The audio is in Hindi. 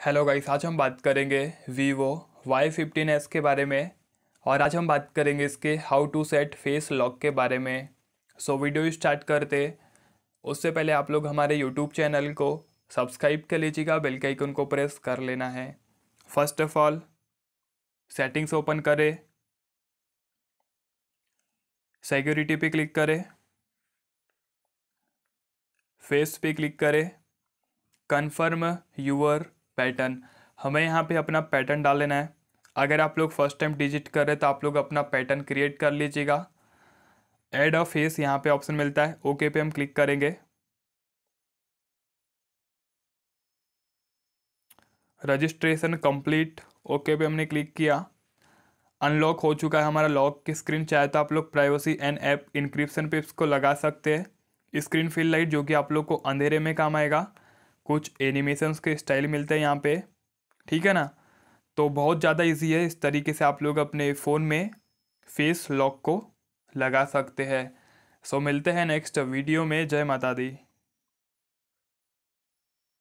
हेलो गाइस आज हम बात करेंगे वीवो वाई फिफ्टीन एस के बारे में और आज हम बात करेंगे इसके how to set face lock के बारे में। सो so, वीडियो स्टार्ट करते। उससे पहले आप लोग हमारे यूट्यूब चैनल को सब्सक्राइब कर लीजिएगा बेल के आइकन को प्रेस कर लेना है। First of all settings open करें। सिक्योरिटी पे क्लिक करें। फेस पे क्लिक करें। Confirm your pattern. हमें यहाँ पे अपना पैटर्न डाल लेना है। अगर आप लोग फ़र्स्ट टाइम डिजिट कर रहे तो आप लोग अपना पैटर्न क्रिएट कर लीजिएगा। एड अ फेस यहाँ पे ऑप्शन मिलता है। ओके पे हम क्लिक करेंगे। Registration complete. ओके पे हमने क्लिक किया। अनलॉक हो चुका है हमारा लॉक की स्क्रीन। चाहे तो आप लोग प्राइवेसी एंड ऐप इंक्रिप्शन पे इसको लगा सकते हैं। स्क्रीन फिल लाइट जो कि आप लोग को अंधेरे में काम आएगा। कुछ एनिमेशंस के स्टाइल मिलते हैं यहाँ पे, ठीक है ना? तो बहुत ज़्यादा इजी है इस तरीके से आप लोग अपने फ़ोन में फेस लॉक को लगा सकते हैं। सो मिलते हैं नेक्स्ट वीडियो में। जय माता दी।